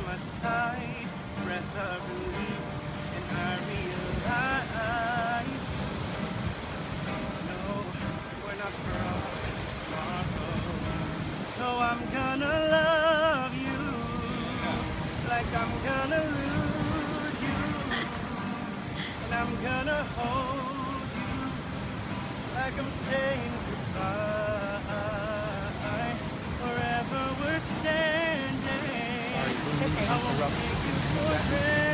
my breath of relief, and I realize No, we're not promised So I'm gonna love you, like I'm gonna lose you, and I'm gonna hold you, like I'm saying goodbye, forever we're staying. I won't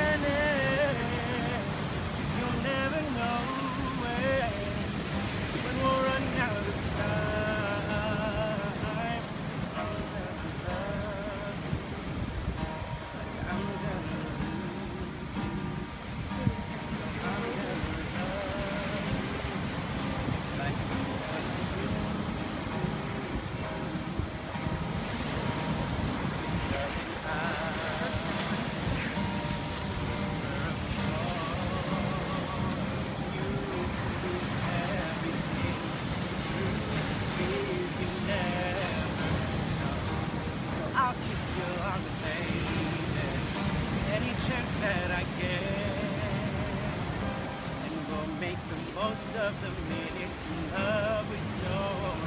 most of the minutes in love with no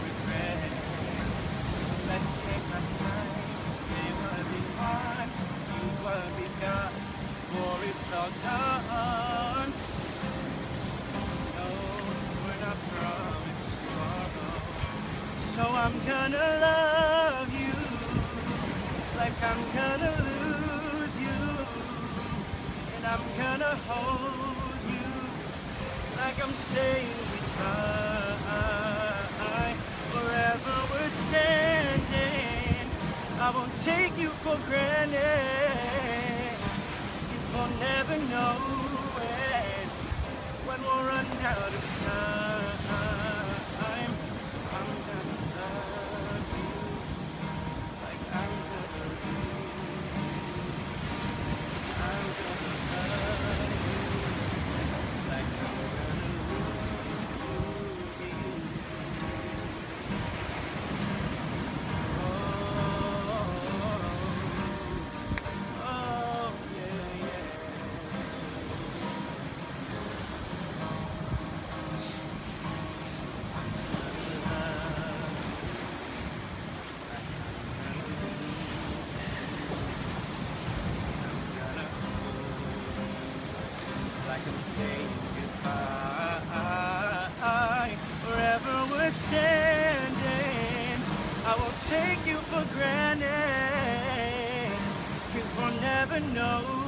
regrets. Let's take our time, say what we want, use what we got, before it's all gone. No, we're not promised tomorrow. So I'm gonna love you like I'm gonna lose you. And I'm gonna hold like I'm saying goodbye. Wherever we're standing, I won't take you for granted. Cause we'll never know when, when we'll run out saying goodbye. Wherever we're standing, I won't take you for granted. Cause we'll never know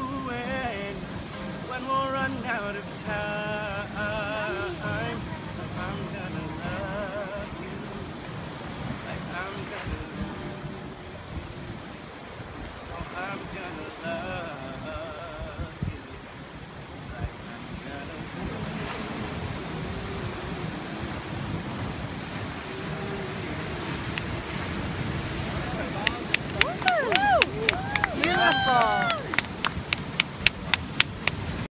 Beautiful.